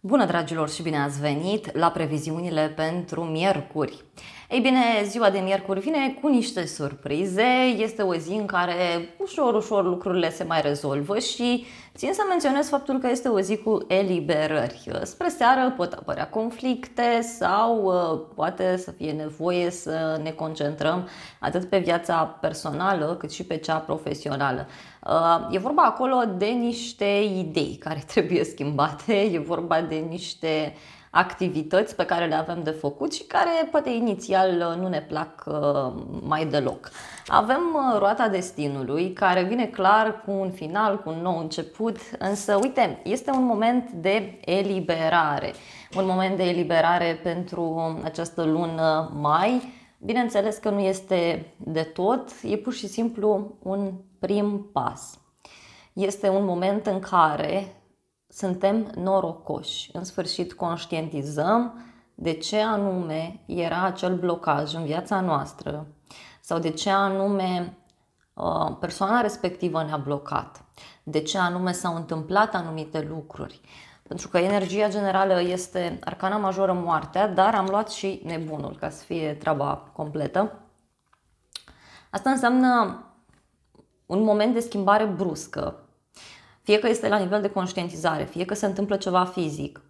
Bună dragilor și bine ați venit la previziunile pentru miercuri. Ei bine, ziua de miercuri vine cu niște surprize. Este o zi în care ușor, ușor lucrurile se mai rezolvă și țin să menționez faptul că este o zi cu eliberări. Spre seară pot apărea conflicte sau uh, poate să fie nevoie să ne concentrăm atât pe viața personală cât și pe cea profesională. Uh, e vorba acolo de niște idei care trebuie schimbate, e vorba de niște activități pe care le avem de făcut și care poate inițial uh, nu ne plac uh, mai deloc. Avem uh, roata destinului care vine clar cu un final, cu un nou început, însă uite, este un moment de eliberare. Un moment de eliberare pentru această lună mai. Bineînțeles că nu este de tot, e pur și simplu un prim pas. Este un moment în care suntem norocoși. În sfârșit conștientizăm de ce anume era acel blocaj în viața noastră sau de ce anume uh, persoana respectivă ne-a blocat, de ce anume s-au întâmplat anumite lucruri. Pentru că energia generală este arcana majoră moartea, dar am luat și nebunul ca să fie treaba completă. Asta înseamnă un moment de schimbare bruscă, fie că este la nivel de conștientizare, fie că se întâmplă ceva fizic.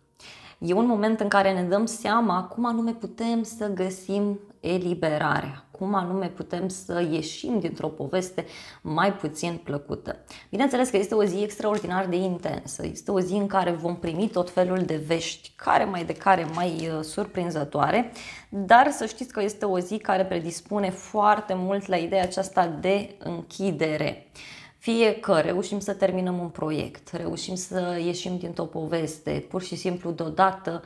E un moment în care ne dăm seama cum anume putem să găsim eliberarea, cum anume putem să ieșim dintr-o poveste mai puțin plăcută. Bineînțeles că este o zi extraordinar de intensă, este o zi în care vom primi tot felul de vești, care mai de care mai uh, surprinzătoare, dar să știți că este o zi care predispune foarte mult la ideea aceasta de închidere. Fie că reușim să terminăm un proiect, reușim să ieșim dintr-o poveste, pur și simplu deodată,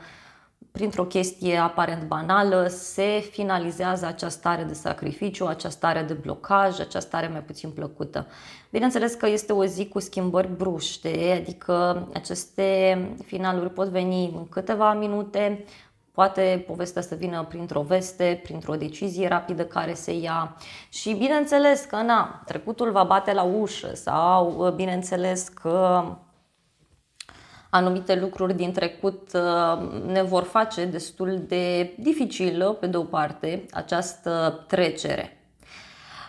printr-o chestie aparent banală, se finalizează această stare de sacrificiu, această stare de blocaj, această stare mai puțin plăcută. Bineînțeles că este o zi cu schimbări bruște, adică aceste finaluri pot veni în câteva minute, Poate povestea să vină printr-o veste, printr-o decizie rapidă care se ia și bineînțeles că na, trecutul va bate la ușă sau uh, bineînțeles că anumite lucruri din trecut uh, ne vor face destul de dificilă, pe de o parte, această trecere.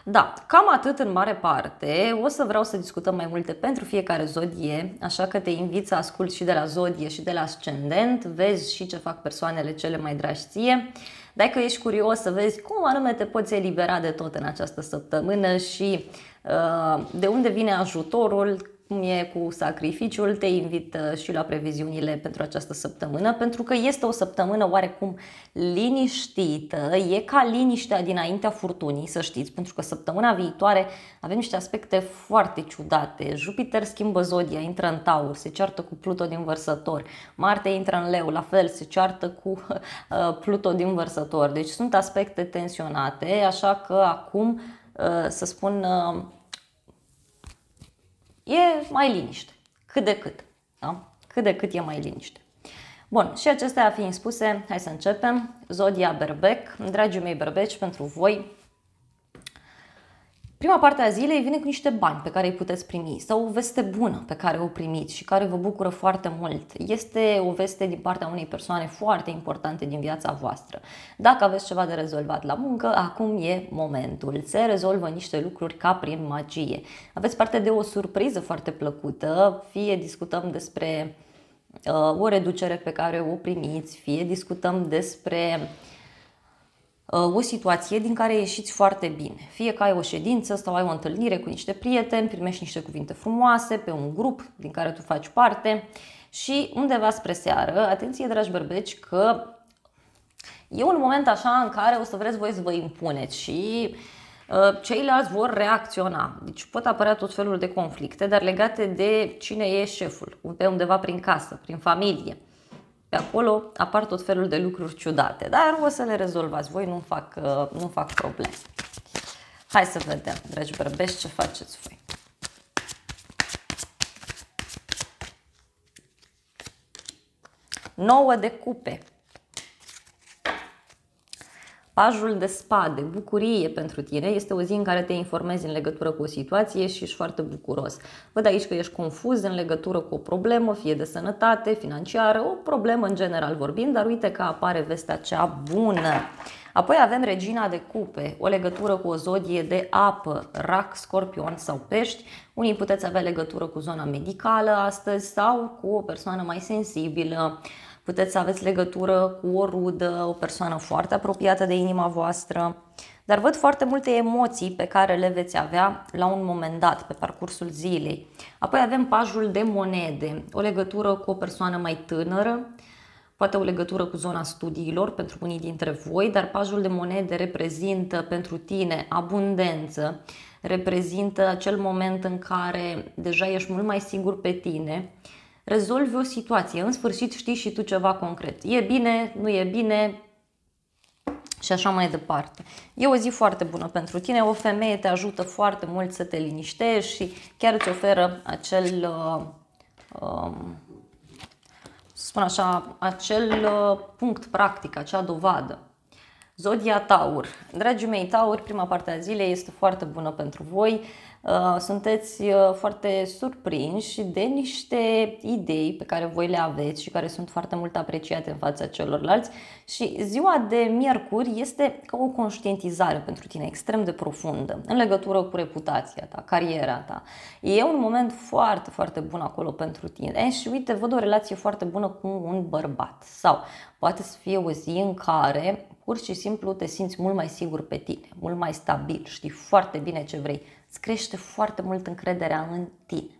Da, cam atât în mare parte. O să vreau să discutăm mai multe pentru fiecare zodie, așa că te invit să asculti și de la zodie și de la ascendent, vezi și ce fac persoanele cele mai dragi ție. Dacă ești curios să vezi cum anume te poți elibera de tot în această săptămână și uh, de unde vine ajutorul, cum e cu sacrificiul, te invit uh, și la previziunile pentru această săptămână, pentru că este o săptămână oarecum liniștită, e ca liniștea dinaintea furtunii, să știți, pentru că săptămâna viitoare avem niște aspecte foarte ciudate. Jupiter schimbă zodia, intră în taur, se ceartă cu Pluto din vărsător, Marte intră în leu, la fel, se ceartă cu uh, Pluto din vărsător. Deci sunt aspecte tensionate, așa că acum, uh, să spun, e mai liniște. Cât de cât. Da? Cât de cât e mai liniște. Bun, și acestea fiind spuse, hai să începem. Zodia Berbec, dragii mei berbeci, pentru voi Prima parte a zilei vine cu niște bani pe care îi puteți primi sau o veste bună pe care o primiți și care vă bucură foarte mult. Este o veste din partea unei persoane foarte importante din viața voastră. Dacă aveți ceva de rezolvat la muncă, acum e momentul. Se rezolvă niște lucruri ca prin magie. Aveți parte de o surpriză foarte plăcută, fie discutăm despre uh, o reducere pe care o primiți, fie discutăm despre uh, Uh, o situație din care ieșiți foarte bine. Fie că ai o ședință sau ai o întâlnire cu niște prieteni, primești niște cuvinte frumoase pe un grup din care tu faci parte și undeva spre seară, atenție dragi bărbeci că e un moment așa în care o să vreți voi să vă impuneți și uh, ceilalți vor reacționa. Deci pot apărea tot felul de conflicte, dar legate de cine e șeful, pe undeva prin casă, prin familie pe acolo apar tot felul de lucruri ciudate, dar o să le rezolvați voi, nu fac, uh, nu fac probleme. Hai să vedem, dragi bărbești, ce faceți voi. Nouă de cupe. Pajul de spade, bucurie pentru tine, este o zi în care te informezi în legătură cu o situație și ești foarte bucuros. Văd aici că ești confuz în legătură cu o problemă, fie de sănătate, financiară, o problemă în general vorbind, dar uite că apare vestea cea bună. Apoi avem regina de cupe, o legătură cu o zodie de apă, rac, scorpion sau pești. Unii puteți avea legătură cu zona medicală astăzi sau cu o persoană mai sensibilă. Puteți să aveți legătură cu o rudă, o persoană foarte apropiată de inima voastră. Dar văd foarte multe emoții pe care le veți avea la un moment dat, pe parcursul zilei. Apoi avem pajul de monede, o legătură cu o persoană mai tânără, poate o legătură cu zona studiilor pentru unii dintre voi, dar pajul de monede reprezintă pentru tine abundență, reprezintă acel moment în care deja ești mult mai sigur pe tine, rezolvi o situație, în sfârșit știi și tu ceva concret. E bine, nu e bine și așa mai departe. E o zi foarte bună pentru tine, o femeie te ajută foarte mult să te liniștești și chiar îți oferă acel uh, uh, spun așa, acel uh, punct practic, acea dovadă. Zodia Taur. Dragii mei, Taur, prima parte a zilei este foarte bună pentru voi. Uh, sunteți uh, foarte surprinși de niște idei pe care voi le aveți și care sunt foarte mult apreciate în fața celorlalți și ziua de miercuri este ca o conștientizare pentru tine extrem de profundă în legătură cu reputația ta, cariera ta. E un moment foarte, foarte bun acolo pentru tine. E, și uite, văd o relație foarte bună cu un bărbat sau poate să fie o zi în care pur și simplu te simți mult mai sigur pe tine, mult mai stabil, știi foarte bine ce vrei, îți crește foarte mult încrederea în tine.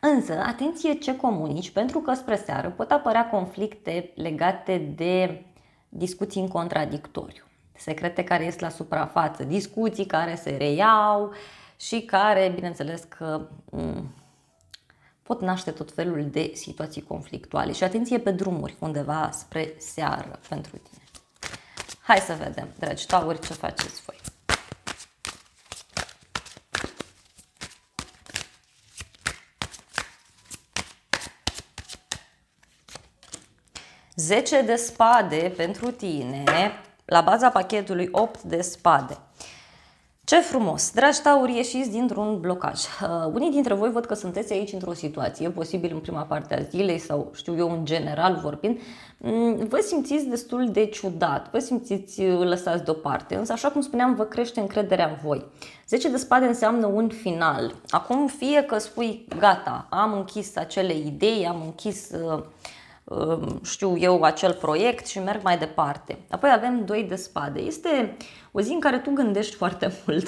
Însă, atenție ce comunici, pentru că spre seară pot apărea conflicte legate de discuții în contradictoriu, secrete care ies la suprafață, discuții care se reiau și care, bineînțeles că mm, pot naște tot felul de situații conflictuale. Și atenție pe drumuri undeva spre seară pentru tine. Hai să vedem, dragi tauri, ce faceți voi. Zece de spade pentru tine, la baza pachetului 8 de spade. Ce frumos! Dragi tauri, ieșiți dintr-un blocaj. Uh, unii dintre voi văd că sunteți aici într-o situație, posibil în prima parte a zilei sau știu eu în general vorbind, mm, vă simțiți destul de ciudat, vă simțiți uh, lăsați deoparte, însă așa cum spuneam, vă crește încrederea în voi. 10 de spade înseamnă un final. Acum fie că spui, gata, am închis acele idei, am închis... Uh, Um, știu eu, acel proiect și merg mai departe. Apoi avem doi de spade. Este o zi în care tu gândești foarte mult.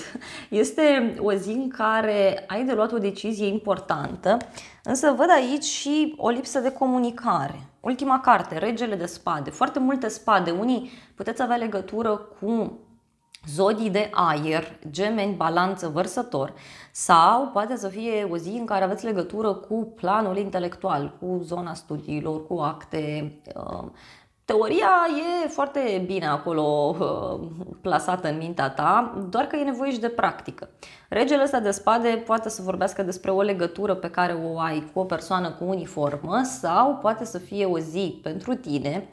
Este o zi în care ai de luat o decizie importantă, însă văd aici și o lipsă de comunicare. Ultima carte, Regele de spade. Foarte multe spade. Unii puteți avea legătură cu zodii de aer, gemeni, balanță, vărsător sau poate să fie o zi în care aveți legătură cu planul intelectual, cu zona studiilor, cu acte. Uh, teoria e foarte bine acolo uh, plasată în mintea ta, doar că e nevoie și de practică. Regele ăsta de spade poate să vorbească despre o legătură pe care o ai cu o persoană cu uniformă sau poate să fie o zi pentru tine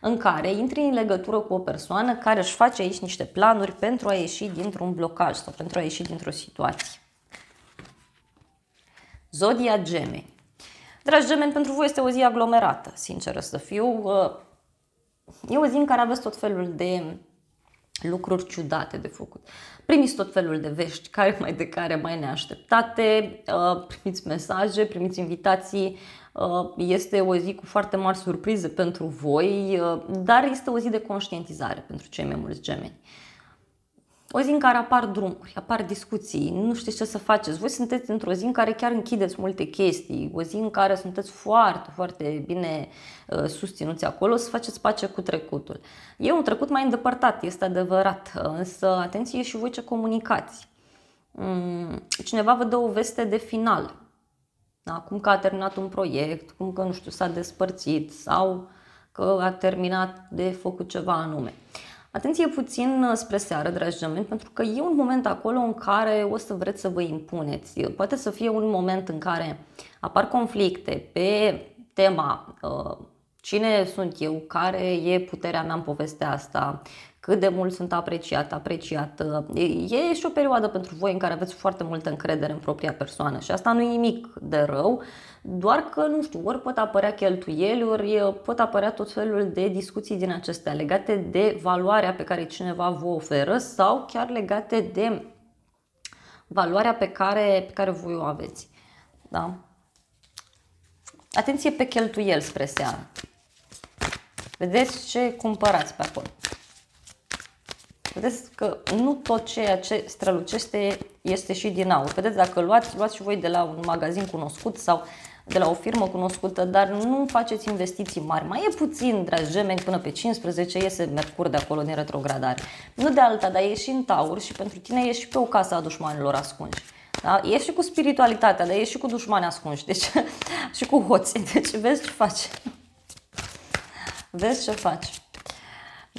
în care intri în legătură cu o persoană care își face aici niște planuri pentru a ieși dintr-un blocaj sau pentru a ieși dintr-o situație. Zodia Gemeni. Dragi gemeni, pentru voi este o zi aglomerată, sinceră să fiu. E o zi în care aveți tot felul de lucruri ciudate de făcut. Primiți tot felul de vești, care mai de care mai neașteptate, uh, primiți mesaje, primiți invitații, uh, este o zi cu foarte mari surprize pentru voi, uh, dar este o zi de conștientizare pentru cei mai mulți gemeni o zi în care apar drumuri, apar discuții, nu știți ce să faceți. Voi sunteți într-o zi în care chiar închideți multe chestii, o zi în care sunteți foarte, foarte bine uh, susținuți acolo să faceți pace cu trecutul. E un trecut mai îndepărtat, este adevărat, însă atenție și voi ce comunicați. Mm, cineva vă dă o veste de final, da? cum că a terminat un proiect, cum că, nu știu, s-a despărțit sau că a terminat de făcut ceva anume. Atenție puțin uh, spre seară, dragi gemeni, pentru că e un moment acolo în care o să vreți să vă impuneți. Poate să fie un moment în care apar conflicte pe tema uh, cine sunt eu, care e puterea mea în povestea asta, cât de mult sunt apreciat, apreciată. E și o perioadă pentru voi în care aveți foarte multă încredere în propria persoană și asta nu e nimic de rău, doar că, nu știu, ori pot apărea cheltuieli, ori pot apărea tot felul de discuții din acestea legate de valoarea pe care cineva vă oferă sau chiar legate de valoarea pe care, pe care voi o aveți. Da? Atenție pe cheltuieli spre seară. Vedeți ce cumpărați pe acolo. Vedeți că nu tot ceea ce strălucește este și din aur. Vedeți, dacă luați, luați și voi de la un magazin cunoscut sau de la o firmă cunoscută, dar nu faceți investiții mari. Mai e puțin, dragi gemeni, până pe 15 iese Mercur de acolo din retrogradare. Nu de alta, dar e și în taur și pentru tine e și pe o casă a dușmanilor ascunși. Da? E și cu spiritualitatea, dar e și cu dușmani ascunși deci, și cu hoții. Deci vezi ce faci. Vezi ce faci.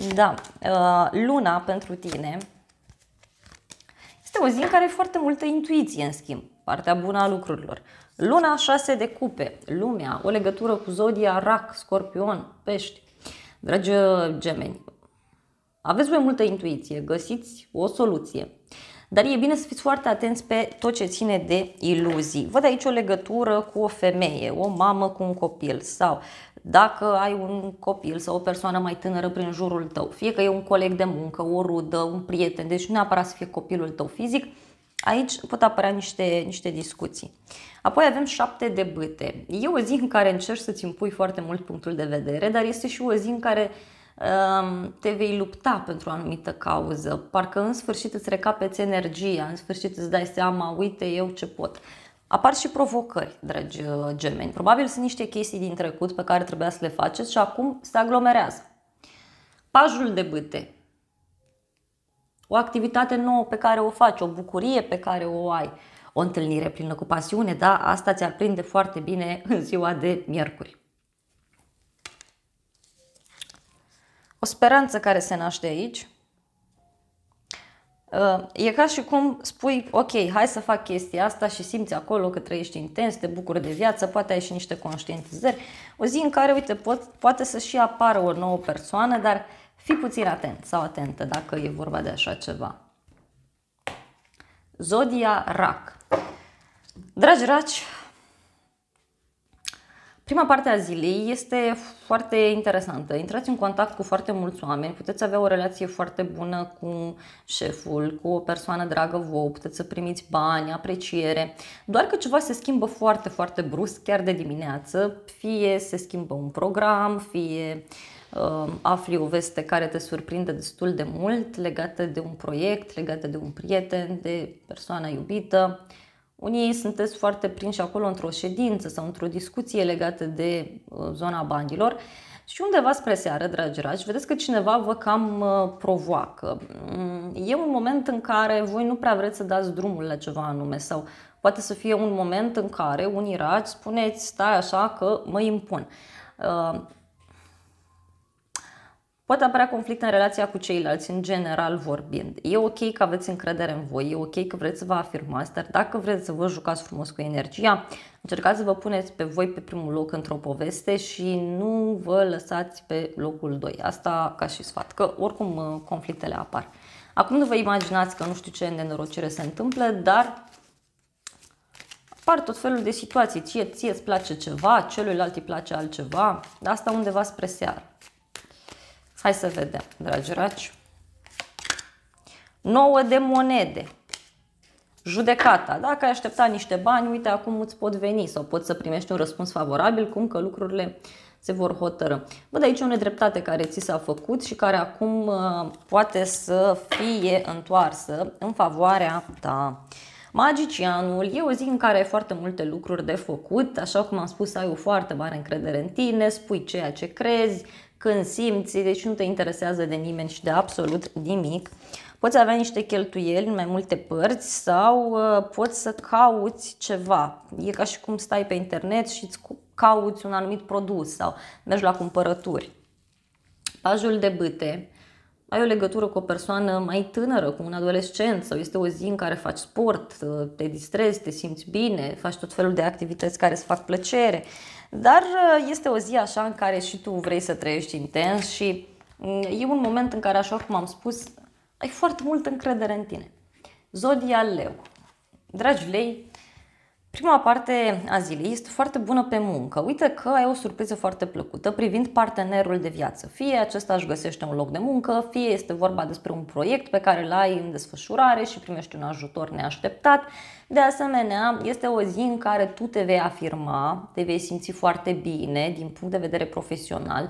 Da, uh, luna pentru tine este o zi în care ai foarte multă intuiție, în schimb, partea bună a lucrurilor. Luna 6 de cupe, lumea, o legătură cu zodia rac, scorpion, pești. Dragi gemeni, aveți mai multă intuiție, găsiți o soluție. Dar e bine să fiți foarte atenți pe tot ce ține de iluzii. Văd aici o legătură cu o femeie, o mamă cu un copil sau dacă ai un copil sau o persoană mai tânără prin jurul tău, fie că e un coleg de muncă, o rudă, un prieten, deci nu neapărat să fie copilul tău fizic, aici pot apărea niște, niște discuții. Apoi avem șapte de bâte. E o zi în care încerci să-ți impui foarte mult punctul de vedere, dar este și o zi în care um, te vei lupta pentru o anumită cauză. Parcă în sfârșit îți recapeți energia, în sfârșit îți dai seama, uite eu ce pot. Apar și provocări, dragi uh, gemeni. Probabil sunt niște chestii din trecut pe care trebuia să le faceți și acum se aglomerează. Pajul de bâte. O activitate nouă pe care o faci, o bucurie pe care o ai, o întâlnire plină cu pasiune, da? Asta ți-ar prinde foarte bine în ziua de miercuri. O speranță care se naște aici, Uh, e ca și cum spui, ok, hai să fac chestia asta și simți acolo că trăiești intens, te bucuri de viață, poate ai și niște conștientizări. O zi în care, uite, pot, poate să și apară o nouă persoană, dar fii puțin atent sau atentă dacă e vorba de așa ceva. Zodia Rac. Dragi raci, Prima parte a zilei este foarte interesantă. Intrați în contact cu foarte mulți oameni, puteți avea o relație foarte bună cu șeful, cu o persoană dragă vouă, puteți să primiți bani, apreciere. Doar că ceva se schimbă foarte, foarte brusc, chiar de dimineață. Fie se schimbă un program, fie uh, afli o veste care te surprinde destul de mult legată de un proiect, legată de un prieten, de persoana iubită. Unii sunteți foarte prinși acolo într-o ședință sau într-o discuție legată de uh, zona banilor și undeva spre seară, dragi dragi, vedeți că cineva vă cam uh, provoacă. Mm, e un moment în care voi nu prea vreți să dați drumul la ceva anume sau poate să fie un moment în care unii ragi spuneți stai așa că mă impun. Uh, Poate apărea conflict în relația cu ceilalți, în general vorbind. E ok că aveți încredere în voi, e ok că vreți să vă afirmați, dar dacă vreți să vă jucați frumos cu energia, încercați să vă puneți pe voi pe primul loc într-o poveste și nu vă lăsați pe locul 2. Asta ca și sfat, că oricum uh, conflictele apar. Acum nu vă imaginați că nu știu ce nenorocire se întâmplă, dar apar tot felul de situații. Ție, ție îți place ceva, celuilalt îi place altceva, asta undeva spre seară. Hai să vedem, dragi raci. 9 de monede. Judecata. Dacă ai aștepta niște bani, uite, acum îți pot veni sau poți să primești un răspuns favorabil, cum că lucrurile se vor hotără. Văd aici o nedreptate care ți s-a făcut și care acum uh, poate să fie întoarsă în favoarea ta. Magicianul e o zi în care ai foarte multe lucruri de făcut, așa cum am spus, ai o foarte mare încredere în tine, spui ceea ce crezi, când simți, deci nu te interesează de nimeni și de absolut nimic. Poți avea niște cheltuieli în mai multe părți sau uh, poți să cauți ceva. E ca și cum stai pe internet și îți cauți un anumit produs sau mergi la cumpărături. Pajul de bâte, ai o legătură cu o persoană mai tânără, cu un adolescent sau este o zi în care faci sport, uh, te distrezi, te simți bine, faci tot felul de activități care îți fac plăcere. Dar uh, este o zi așa în care și tu vrei să trăiești intens și E un moment în care, așa cum am spus, ai foarte multă încredere în tine. Zodia Leu. Dragi lei, Prima parte a zilei este foarte bună pe muncă. Uite că ai o surpriză foarte plăcută privind partenerul de viață. Fie acesta își găsește un loc de muncă, fie este vorba despre un proiect pe care îl ai în desfășurare și primești un ajutor neașteptat. De asemenea, este o zi în care tu te vei afirma, te vei simți foarte bine din punct de vedere profesional,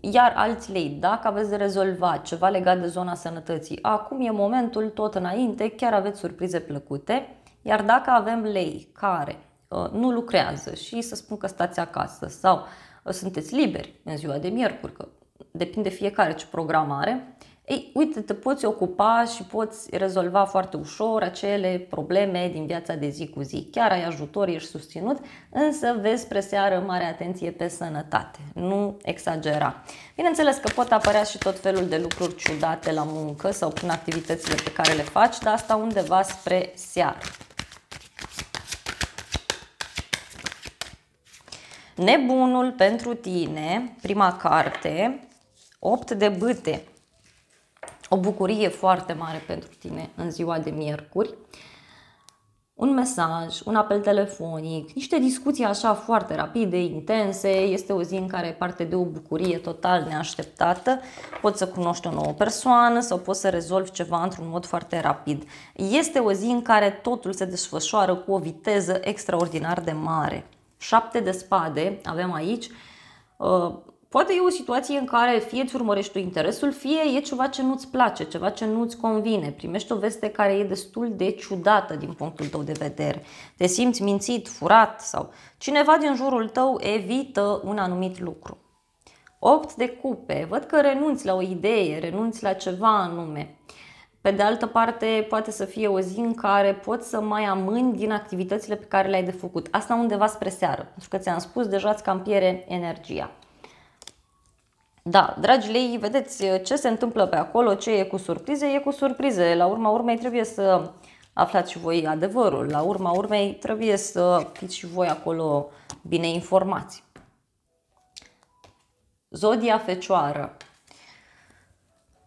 iar alți lei, dacă aveți de rezolvat ceva legat de zona sănătății, acum e momentul, tot înainte, chiar aveți surprize plăcute. Iar dacă avem lei care uh, nu lucrează și să spun că stați acasă sau uh, sunteți liberi în ziua de miercuri, că depinde fiecare ce program are, ei, uite, te poți ocupa și poți rezolva foarte ușor acele probleme din viața de zi cu zi. Chiar ai ajutor, ești susținut, însă vezi spre seară mare atenție pe sănătate. Nu exagera. Bineînțeles că pot apărea și tot felul de lucruri ciudate la muncă sau prin activitățile pe care le faci, dar asta undeva spre seară. Nebunul pentru tine, prima carte, 8 de bâte. O bucurie foarte mare pentru tine în ziua de miercuri. Un mesaj, un apel telefonic, niște discuții așa foarte rapide, intense. Este o zi în care ai parte de o bucurie total neașteptată. Poți să cunoști o nouă persoană sau poți să rezolvi ceva într-un mod foarte rapid. Este o zi în care totul se desfășoară cu o viteză extraordinar de mare. Șapte de spade avem aici. Uh, poate e o situație în care fie îți urmărești tu interesul, fie e ceva ce nu-ți place, ceva ce nu-ți convine. Primești o veste care e destul de ciudată din punctul tău de vedere. Te simți mințit, furat sau cineva din jurul tău evită un anumit lucru. 8 de cupe. Văd că renunți la o idee, renunți la ceva anume. Pe de altă parte, poate să fie o zi în care poți să mai amâni din activitățile pe care le-ai de făcut. Asta undeva spre seară, pentru că ți-am spus, deja îți cam pierde energia. Da, dragi lei, vedeți ce se întâmplă pe acolo, ce e cu surprize, e cu surprize. La urma urmei trebuie să aflați și voi adevărul. La urma urmei trebuie să fiți și voi acolo bine informați. Zodia Fecioară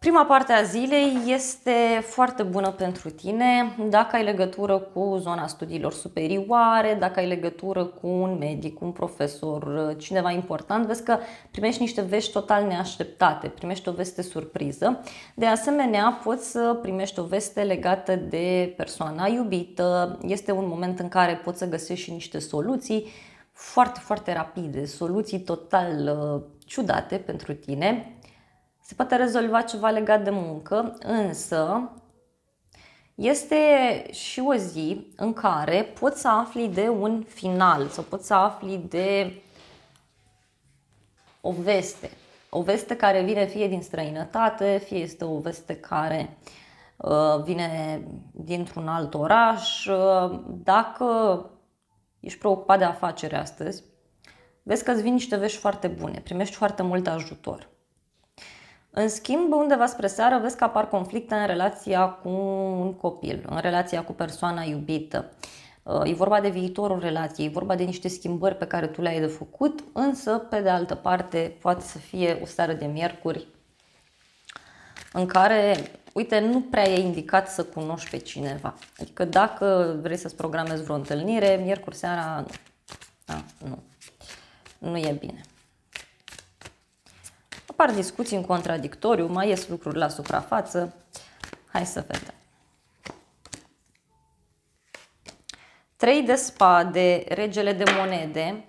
Prima parte a zilei este foarte bună pentru tine dacă ai legătură cu zona studiilor superioare, dacă ai legătură cu un medic, un profesor, cineva important, vezi că primești niște vești total neașteptate, primești o veste surpriză. De asemenea, poți să primești o veste legată de persoana iubită. Este un moment în care poți să găsești și niște soluții foarte, foarte rapide, soluții total uh, ciudate pentru tine se poate rezolva ceva legat de muncă, însă este și o zi în care poți să afli de un final sau poți să afli de o veste. O veste care vine fie din străinătate, fie este o veste care uh, vine dintr-un alt oraș. Uh, dacă ești preocupat de afacere astăzi, vezi că îți vin niște vești foarte bune, primești foarte mult ajutor. În schimb, undeva spre seară vezi că apar conflicte în relația cu un copil, în relația cu persoana iubită. Uh, e vorba de viitorul relației, e vorba de niște schimbări pe care tu le-ai de făcut, însă, pe de altă parte, poate să fie o seară de miercuri în care, uite, nu prea e indicat să cunoști pe cineva. Adică dacă vrei să-ți programezi vreo întâlnire, miercuri seara, da, nu, nu e bine apar discuții în contradictoriu, mai ies lucruri la suprafață. Hai să vedem. Trei de spade, regele de monede.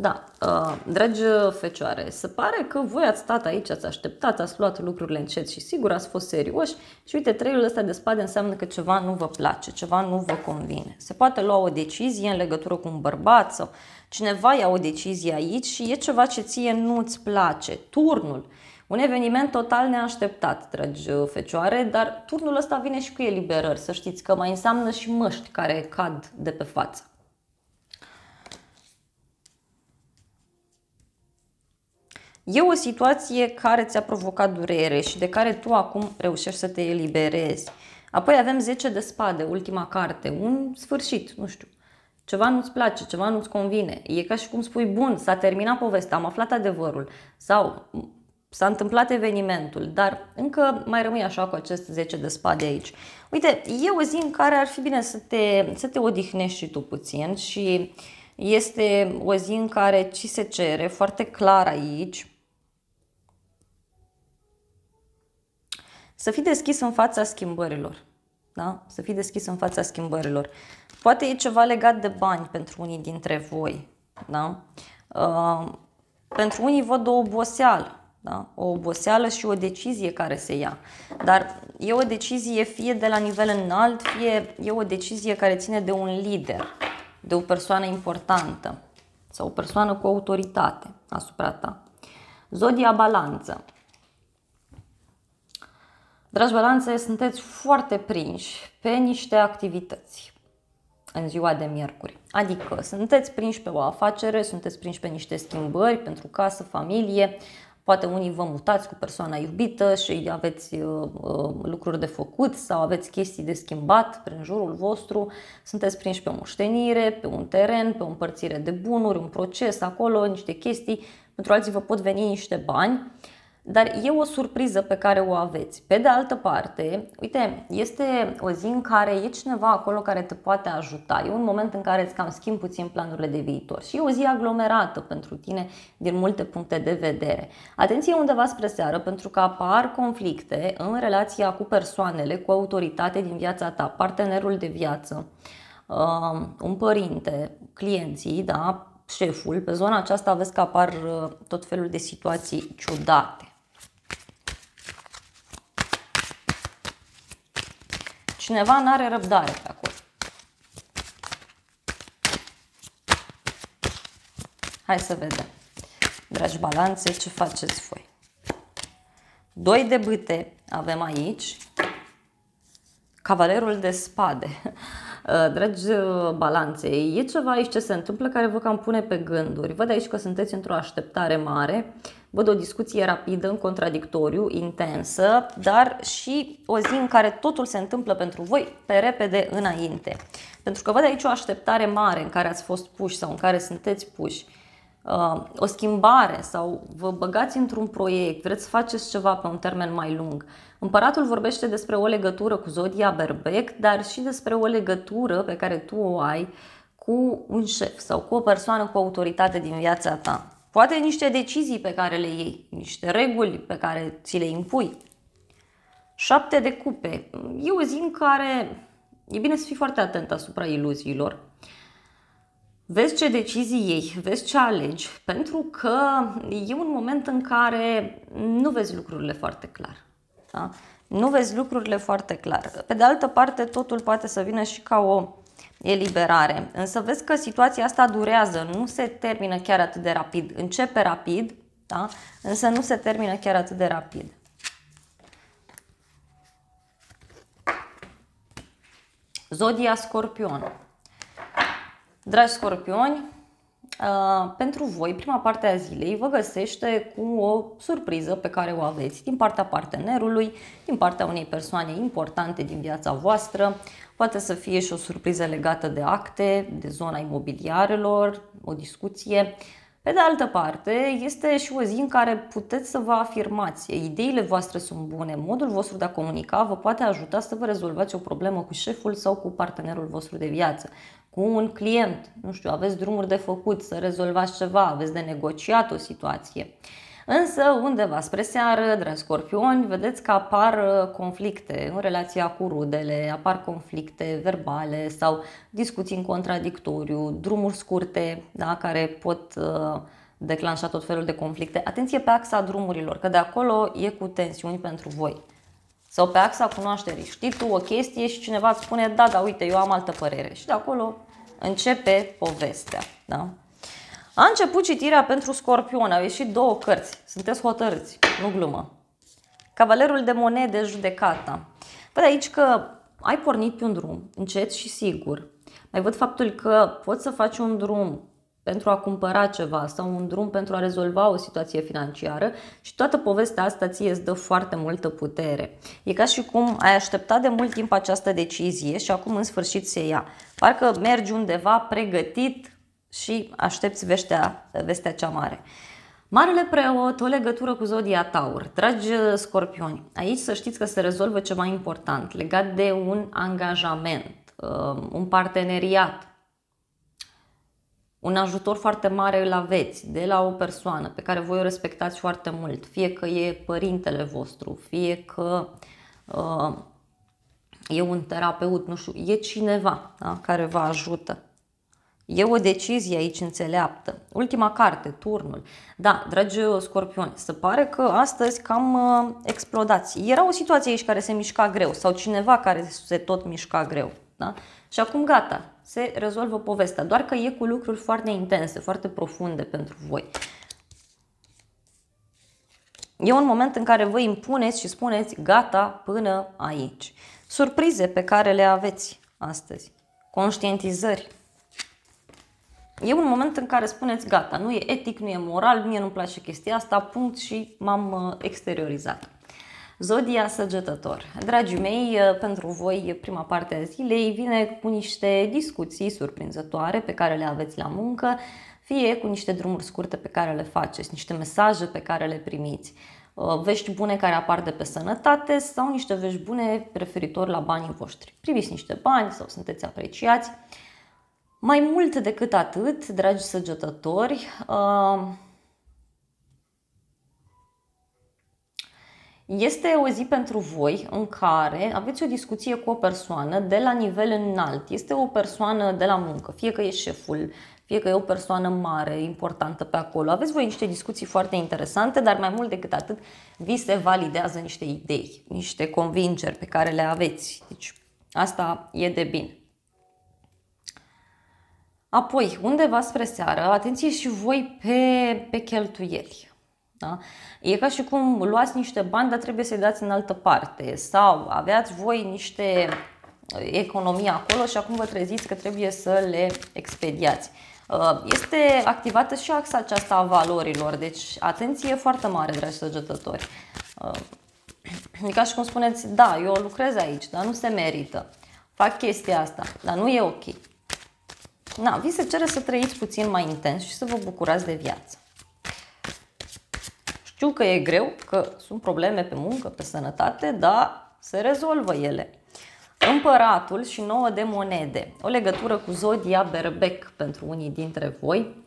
Da, uh, dragi fecioare, se pare că voi ați stat aici, ați așteptat, ați luat lucrurile încet și sigur ați fost serioși și uite, treiul ăsta de spade înseamnă că ceva nu vă place, ceva nu vă convine. Se poate lua o decizie în legătură cu un bărbat sau cineva ia o decizie aici și e ceva ce ție nu-ți place. Turnul. Un eveniment total neașteptat, dragi fecioare, dar turnul ăsta vine și cu eliberări, să știți că mai înseamnă și măști care cad de pe față. E o situație care ți-a provocat durere și de care tu acum reușești să te eliberezi. Apoi avem 10 de spade, ultima carte, un sfârșit, nu știu ceva nu-ți place, ceva nu-ți convine. E ca și cum spui, bun, s-a terminat povestea, am aflat adevărul. Sau s-a întâmplat evenimentul, dar încă mai rămâi așa cu acest 10 de spade aici. Uite, e o zi în care ar fi bine să te, să te odihnești și tu puțin și este o zi în care ci se cere foarte clar aici să fii deschis în fața schimbărilor. Da? Să fii deschis în fața schimbărilor. Poate e ceva legat de bani pentru unii dintre voi. Da? Uh, pentru unii văd o oboseală. Da? O oboseală și o decizie care se ia. Dar e o decizie fie de la nivel înalt, fie e o decizie care ține de un lider, de o persoană importantă sau o persoană cu autoritate asupra ta. Zodia balanță. Dragi balanțe, sunteți foarte prinși pe niște activități în ziua de miercuri. Adică sunteți prinși pe o afacere, sunteți prinși pe niște schimbări pentru casă, familie, poate unii vă mutați cu persoana iubită și aveți uh, uh, lucruri de făcut sau aveți chestii de schimbat prin jurul vostru, sunteți prinși pe o moștenire, pe un teren, pe o împărțire de bunuri, un proces acolo, niște chestii, pentru alții vă pot veni niște bani. Uh, dar e o surpriză pe care o aveți. Pe de altă parte, uite, este o zi în care e cineva acolo care te poate ajuta. E un moment în care îți cam schimbi puțin planurile de viitor. Și e o zi aglomerată pentru tine din multe puncte de vedere. Atenție undeva spre seară pentru că apar conflicte în relația cu persoanele, cu autoritate din viața ta, partenerul de viață, um, un părinte, clienții, da, șeful. Pe zona aceasta aveți că apar uh, tot felul de situații ciudate. Cineva nu are răbdare pe acolo. Hai să vedem. Dragi balanțe, ce faceți voi? Doi de bâte avem aici. Cavalerul de spade. Dragi balanțe, e ceva aici ce se întâmplă care vă cam pune pe gânduri. Văd aici că sunteți într-o așteptare mare Văd o discuție rapidă, în contradictoriu, intensă, dar și o zi în care totul se întâmplă pentru voi pe repede înainte. Pentru că văd aici o așteptare mare în care ați fost puși sau în care sunteți puși. Uh, o schimbare sau vă băgați într-un proiect, vreți să faceți ceva pe un termen mai lung. Împăratul vorbește despre o legătură cu Zodia Berbec, dar și despre o legătură pe care tu o ai cu un șef sau cu o persoană cu autoritate din viața ta. Poate niște decizii pe care le iei, niște reguli pe care ți le impui. Șapte de cupe. E o zi în care e bine să fii foarte atent asupra iluziilor. Vezi ce decizii iei, vezi ce alegi, pentru că e un moment în care nu vezi lucrurile foarte clar. Da? Nu vezi lucrurile foarte clar. Pe de altă parte, totul poate să vină și ca o eliberare. Însă vezi că situația asta durează, nu se termină chiar atât de rapid. Începe rapid, da? însă nu se termină chiar atât de rapid. Zodia Scorpion. Dragi scorpioni, Uh, pentru voi, prima parte a zilei vă găsește cu o surpriză pe care o aveți din partea partenerului, din partea unei persoane importante din viața voastră. Poate să fie și o surpriză legată de acte, de zona imobiliarelor, o discuție. Pe de altă parte, este și o zi în care puteți să vă afirmați. Ideile voastre sunt bune, modul vostru de a comunica vă poate ajuta să vă rezolvați o problemă cu șeful sau cu partenerul vostru de viață cu un client, nu știu, aveți drumuri de făcut, să rezolvați ceva, aveți de negociat o situație. Însă, undeva spre seară, dragi scorpioni, vedeți că apar uh, conflicte în relația cu rudele, apar conflicte verbale sau discuții în contradictoriu, drumuri scurte da, care pot uh, declanșa tot felul de conflicte. Atenție pe axa drumurilor, că de acolo e cu tensiuni pentru voi. Sau pe axa cunoașterii. Știi tu o chestie și cineva îți spune, da, da, uite, eu am altă părere. Și de acolo începe povestea. Da? A început citirea pentru Scorpion, au ieșit două cărți. Sunteți hotărâți, nu glumă. Cavalerul de monede, judecata. Văd aici că ai pornit pe un drum, încet și sigur. Mai văd faptul că poți să faci un drum pentru a cumpăra ceva sau un drum pentru a rezolva o situație financiară și toată povestea asta ție îți dă foarte multă putere. E ca și cum ai așteptat de mult timp această decizie și acum în sfârșit se ia. Parcă mergi undeva pregătit și aștepți vestea, vestea cea mare. Marele preot, o legătură cu Zodia Taur. Dragi scorpioni, aici să știți că se rezolvă ceva important legat de un angajament, uh, un parteneriat, un ajutor foarte mare îl aveți de la o persoană pe care voi o respectați foarte mult, fie că e părintele vostru, fie că uh, e un terapeut, nu știu, e cineva da, care vă ajută. E o decizie aici înțeleaptă. Ultima carte, turnul. Da, dragi scorpioni, se pare că astăzi cam uh, explodați. Era o situație aici care se mișca greu sau cineva care se tot mișca greu. Da? Și acum gata, se rezolvă povestea, doar că e cu lucruri foarte intense, foarte profunde pentru voi. E un moment în care vă impuneți și spuneți gata până aici. Surprize pe care le aveți astăzi, conștientizări. E un moment în care spuneți gata, nu e etic, nu e moral, mie nu-mi place chestia asta, punct și m-am uh, exteriorizat. Zodia săgetător. Dragii mei, uh, pentru voi prima parte a zilei vine cu niște discuții surprinzătoare pe care le aveți la muncă, fie cu niște drumuri scurte pe care le faceți, niște mesaje pe care le primiți, uh, vești bune care apar de pe sănătate sau niște vești bune referitor la banii voștri. Primiți niște bani sau sunteți apreciați. Mai mult decât atât, dragi săgetători, Este o zi pentru voi în care aveți o discuție cu o persoană de la nivel înalt. Este o persoană de la muncă, fie că e șeful, fie că e o persoană mare, importantă pe acolo. Aveți voi niște discuții foarte interesante, dar mai mult decât atât, vi se validează niște idei, niște convingeri pe care le aveți. Deci, asta e de bine. Apoi, undeva spre seară, atenție și voi pe, pe cheltuieli. Da? E ca și cum luați niște bani, dar trebuie să-i dați în altă parte. Sau aveați voi niște economii acolo și acum vă treziți că trebuie să le expediați. Uh, este activată și axa aceasta a valorilor, deci atenție foarte mare, dragi săgetători. Uh, e ca și cum spuneți, da, eu lucrez aici, dar nu se merită. Fac chestia asta, dar nu e ok. Na, vi se cere să trăiți puțin mai intens și să vă bucurați de viață. Știu că e greu, că sunt probleme pe muncă, pe sănătate, dar se rezolvă ele. Împăratul și nouă de monede. O legătură cu Zodia Berbec pentru unii dintre voi.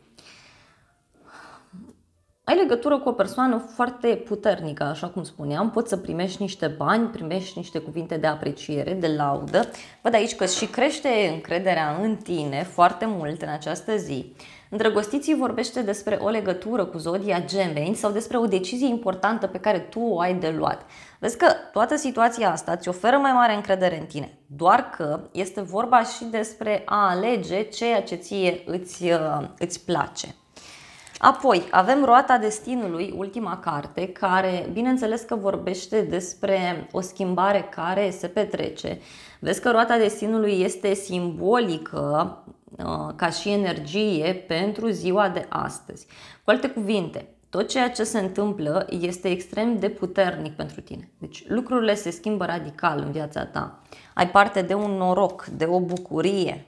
Ai legătură cu o persoană foarte puternică, așa cum spuneam, poți să primești niște bani, primești niște cuvinte de apreciere, de laudă. Văd aici că și crește încrederea în tine foarte mult în această zi. Îndrăgostiții vorbește despre o legătură cu zodia gemeni sau despre o decizie importantă pe care tu o ai de luat. Vezi că toată situația asta îți oferă mai mare încredere în tine, doar că este vorba și despre a alege ceea ce ție îți, uh, îți place. Apoi, avem Roata Destinului, ultima carte, care, bineînțeles că vorbește despre o schimbare care se petrece. Vezi că Roata Destinului este simbolică Uh, ca și energie pentru ziua de astăzi. Cu alte cuvinte, tot ceea ce se întâmplă este extrem de puternic pentru tine. Deci lucrurile se schimbă radical în viața ta. Ai parte de un noroc, de o bucurie.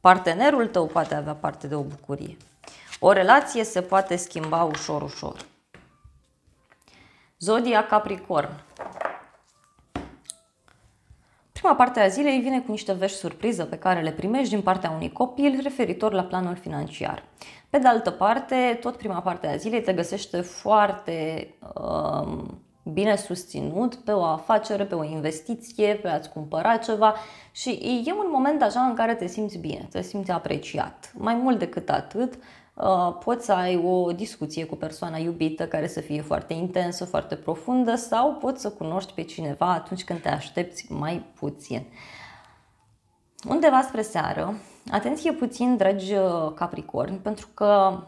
Partenerul tău poate avea parte de o bucurie. O relație se poate schimba ușor, ușor. Zodia Capricorn. Prima parte a zilei vine cu niște vești surpriză pe care le primești din partea unui copil referitor la planul financiar. Pe de altă parte, tot prima parte a zilei te găsește foarte um, bine susținut pe o afacere, pe o investiție, pe a-ți cumpăra ceva și e un moment așa în care te simți bine, te simți apreciat. Mai mult decât atât, Uh, poți să ai o discuție cu persoana iubită care să fie foarte intensă, foarte profundă sau poți să cunoști pe cineva atunci când te aștepți mai puțin. Undeva spre seară, atenție puțin, dragi uh, capricorni, pentru că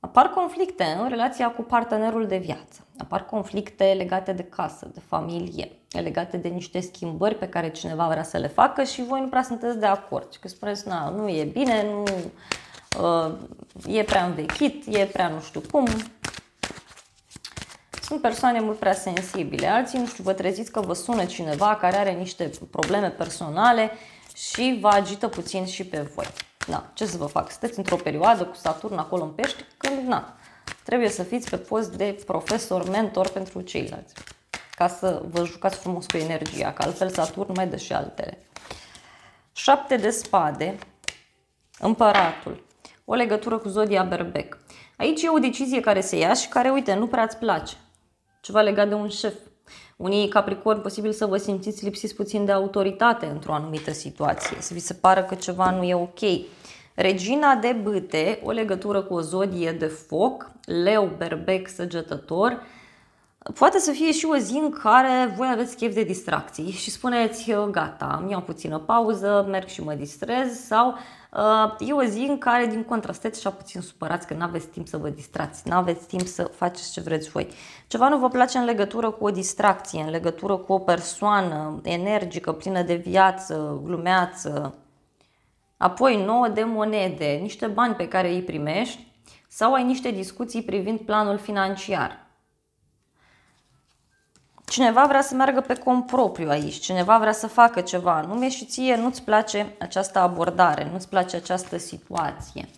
apar conflicte în relația cu partenerul de viață. Apar conflicte legate de casă, de familie, legate de niște schimbări pe care cineva vrea să le facă și voi nu prea sunteți de acord. Și că spuneți, na, nu e bine, nu Uh, e prea învechit, e prea nu știu cum. Sunt persoane mult prea sensibile. Alții, nu știu, vă treziți că vă sună cineva care are niște probleme personale și vă agită puțin și pe voi. Da, ce să vă fac? Sunteți într-o perioadă cu Saturn acolo în pești, când, na, trebuie să fiți pe post de profesor, mentor pentru ceilalți. Ca să vă jucați frumos cu energia, că altfel Saturn mai dă și altele. Șapte de spade, împăratul, o legătură cu zodia berbec. Aici e o decizie care se ia și care, uite, nu prea îți place. Ceva legat de un șef. Unii capricorni, posibil să vă simțiți lipsiți puțin de autoritate într-o anumită situație, să vi se pară că ceva nu e ok. Regina de bâte, o legătură cu o zodie de foc, leu, berbec, săgetător, Poate să fie și o zi în care voi aveți chef de distracții și spuneți, gata, îmi iau puțină pauză, merg și mă distrez sau uh, e o zi în care din contra sunteți și puțin supărați că nu aveți timp să vă distrați, nu aveți timp să faceți ce vreți voi. Ceva nu vă place în legătură cu o distracție, în legătură cu o persoană energică, plină de viață, glumeață. Apoi nouă de monede, niște bani pe care îi primești sau ai niște discuții privind planul financiar Cineva vrea să meargă pe cont propriu aici, cineva vrea să facă ceva anume și ție nu-ți place această abordare, nu-ți place această situație.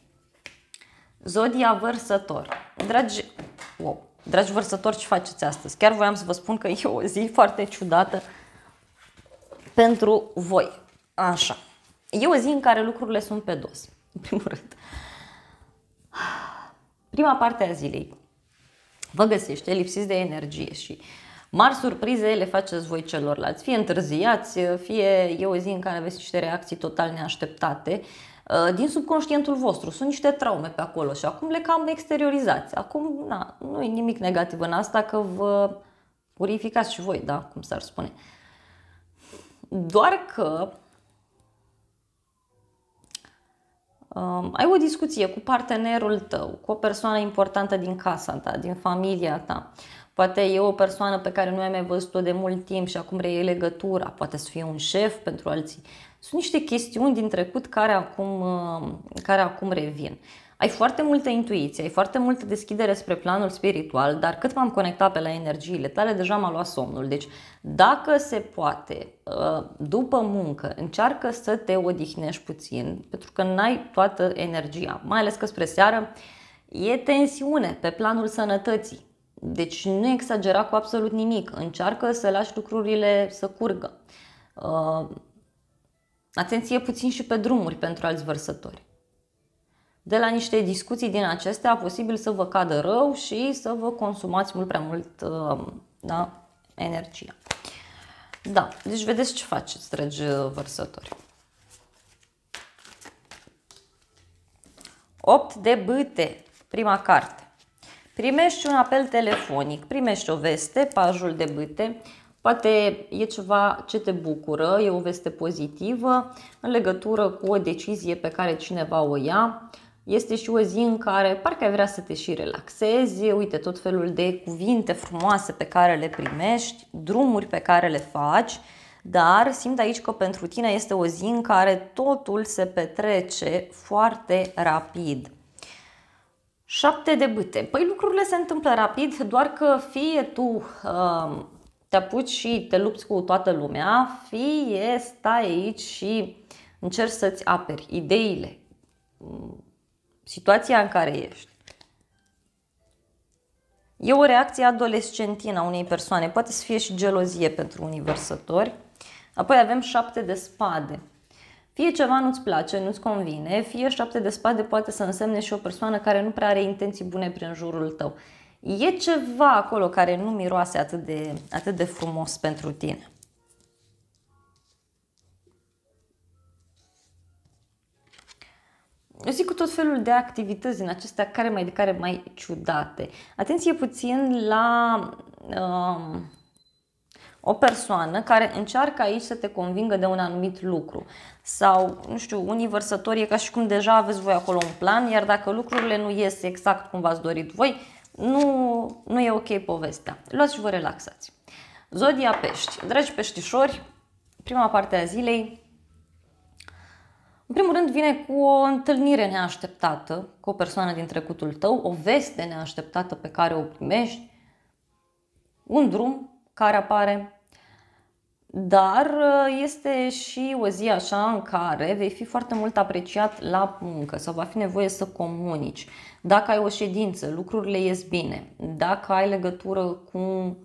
Zodia vărsător. Dragi, wow, dragi vărsători, ce faceți astăzi? Chiar voiam să vă spun că e o zi foarte ciudată pentru voi. Așa. E o zi în care lucrurile sunt pe dos, în primul rând. Prima parte a zilei vă găsește lipsiți de energie și uh, Mari surprize le faceți voi celorlalți, fie întârziați, fie e o zi în care aveți niște reacții total neașteptate uh, din subconștientul vostru. Sunt niște traume pe acolo și acum le cam exteriorizați. Acum na, nu e nimic negativ în asta că vă purificați și voi, da, cum s-ar spune. Doar că um, ai o discuție cu partenerul tău, cu o persoană importantă din casa ta, din familia ta. Poate e o persoană pe care nu ai mai văzut-o de mult timp și acum reie legătura, poate să fie un șef pentru alții. Sunt niște chestiuni din trecut care acum, uh, care acum revin. Ai foarte multă intuiție, ai foarte multă deschidere spre planul spiritual, dar cât m-am conectat pe la energiile tale, deja m-a luat somnul. Deci, dacă se poate, uh, după muncă, încearcă să te odihnești puțin, pentru că n-ai toată energia, mai ales că spre seară e tensiune pe planul sănătății. Deci nu exagera cu absolut nimic. Încearcă să lași lucrurile să curgă. Uh, atenție puțin și pe drumuri pentru alți vărsători. De la niște discuții din acestea, posibil să vă cadă rău și să vă consumați mult prea mult uh, da, energia. Da, deci vedeți ce faceți, dragi vărsători. 8 de bâte, prima carte. Primești un apel telefonic, primești o veste, pajul de bâte, poate e ceva ce te bucură, e o veste pozitivă în legătură cu o decizie pe care cineva o ia. Este și o zi în care parcă ai vrea să te și relaxezi, uite tot felul de cuvinte frumoase pe care le primești, drumuri pe care le faci, dar simt aici că pentru tine este o zi în care totul se petrece foarte rapid. Șapte de bâte. Păi lucrurile se întâmplă rapid, doar că fie tu uh, te apuci și te lupți cu toată lumea, fie stai aici și încerci să-ți aperi ideile, situația în care ești. E o reacție adolescentină a unei persoane, poate să fie și gelozie pentru universători. Apoi avem șapte de spade. Fie ceva nu-ți place, nu-ți convine, fie șapte de spade poate să însemne și o persoană care nu prea are intenții bune prin jurul tău. E ceva acolo care nu miroase atât de, atât de frumos pentru tine. Eu zic cu tot felul de activități din acestea care mai de care mai ciudate. Atenție puțin la uh, o persoană care încearcă aici să te convingă de un anumit lucru. Sau, nu știu, unii vărsători e ca și cum deja aveți voi acolo un plan, iar dacă lucrurile nu ies exact cum v-ați dorit voi, nu, nu e ok povestea. Luați și vă relaxați. Zodia pești. Dragi peștișori, prima parte a zilei, în primul rând vine cu o întâlnire neașteptată cu o persoană din trecutul tău, o veste neașteptată pe care o primești, un drum care apare, dar uh, este și o zi așa în care vei fi foarte mult apreciat la muncă sau va fi nevoie să comunici. Dacă ai o ședință, lucrurile ies bine. Dacă ai legătură cu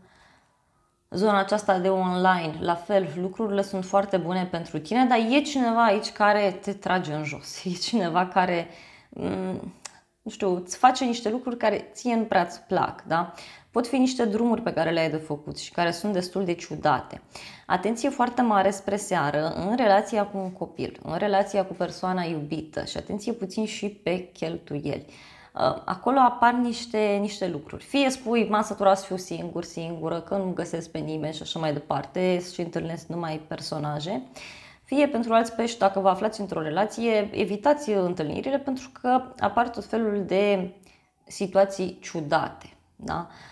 zona aceasta de online, la fel, lucrurile sunt foarte bune pentru tine, dar e cineva aici care te trage în jos. E cineva care, mm, nu știu, îți face niște lucruri care ție nu prea îți plac, da? Pot fi niște drumuri pe care le-ai de făcut și care sunt destul de ciudate. Atenție foarte mare spre seară în relația cu un copil, în relația cu persoana iubită și atenție puțin și pe cheltuieli. Uh, acolo apar niște, niște lucruri. Fie spui, m-am săturat să fiu singur, singură, că nu găsesc pe nimeni și așa mai departe și întâlnesc numai personaje. Fie pentru alți pești, dacă vă aflați într-o relație, evitați întâlnirile pentru că apar tot felul de situații ciudate. Da? Uh,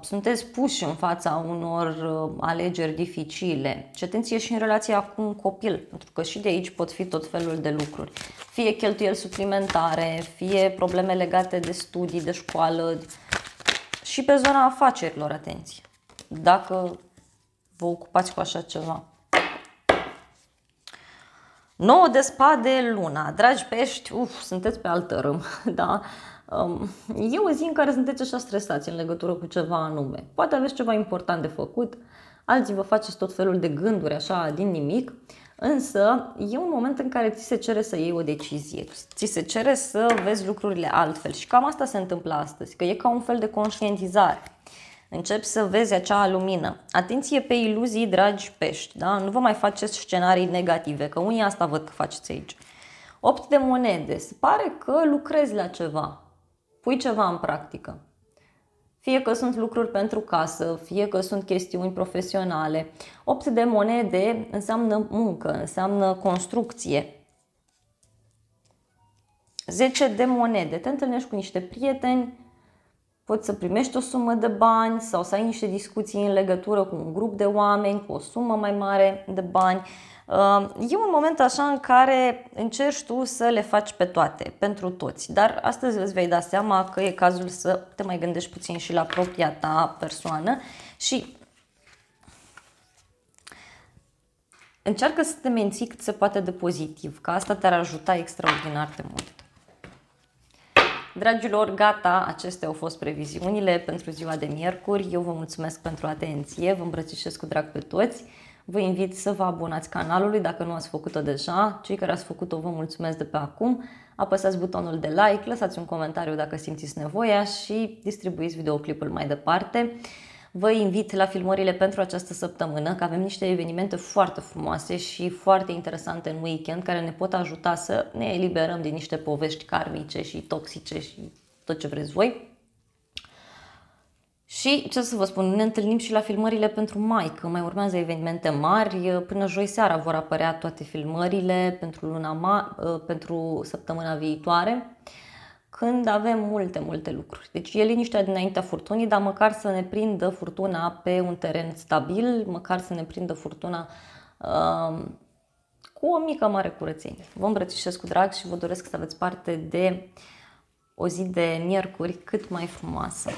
sunteți puși în fața unor uh, alegeri dificile. Și atenție și în relația cu un copil, pentru că și de aici pot fi tot felul de lucruri. Fie cheltuieli suplimentare, fie probleme legate de studii, de școală și pe zona afacerilor, atenție. Dacă vă ocupați cu așa ceva. 9 de spade luna. Dragi pești, uf, sunteți pe altă râm, da? Um, e o zi în care sunteți așa stresați în legătură cu ceva anume. Poate aveți ceva important de făcut, alții vă faceți tot felul de gânduri așa din nimic, însă e un moment în care ți se cere să iei o decizie, ți se cere să vezi lucrurile altfel și cam asta se întâmplă astăzi, că e ca un fel de conștientizare. Începi să vezi acea lumină. Atenție pe iluzii, dragi pești, da? Nu vă mai faceți scenarii negative, că unii asta văd că faceți aici. 8 de monede. Se pare că lucrezi la ceva pui ceva în practică. Fie că sunt lucruri pentru casă, fie că sunt chestiuni profesionale. 8 de monede înseamnă muncă, înseamnă construcție. 10 de monede. Te întâlnești cu niște prieteni, poți să primești o sumă de bani sau să ai niște discuții în legătură cu un grup de oameni, cu o sumă mai mare de bani E un moment așa în care încerci tu să le faci pe toate, pentru toți, dar astăzi îți vei da seama că e cazul să te mai gândești puțin și la propria ta persoană și încearcă să te menții cât se poate de pozitiv, că asta te-ar ajuta extraordinar de mult. Dragilor, gata, acestea au fost previziunile pentru ziua de miercuri. Eu vă mulțumesc pentru atenție, vă îmbrățișez cu drag pe toți. Vă invit să vă abonați canalului dacă nu ați făcut-o deja. Cei care ați făcut-o vă mulțumesc de pe acum. Apăsați butonul de like, lăsați un comentariu dacă simțiți nevoia și distribuiți videoclipul mai departe. Vă invit la filmările pentru această săptămână, că avem niște evenimente foarte frumoase și foarte interesante în weekend care ne pot ajuta să ne eliberăm din niște povești karmice și toxice și tot ce vreți voi. Și ce să vă spun, ne întâlnim și la filmările pentru mai, că mai urmează evenimente mari. Până joi seara vor apărea toate filmările pentru, luna ma- ă, pentru săptămâna viitoare, când avem multe, multe lucruri. Deci e liniștea dinaintea furtunii, dar măcar să ne prindă furtuna pe un teren stabil, măcar să ne prindă furtuna uh, cu o mică mare curățenie. Vă îmbrățișez cu drag și vă doresc să aveți parte de o zi de miercuri cât mai frumoasă.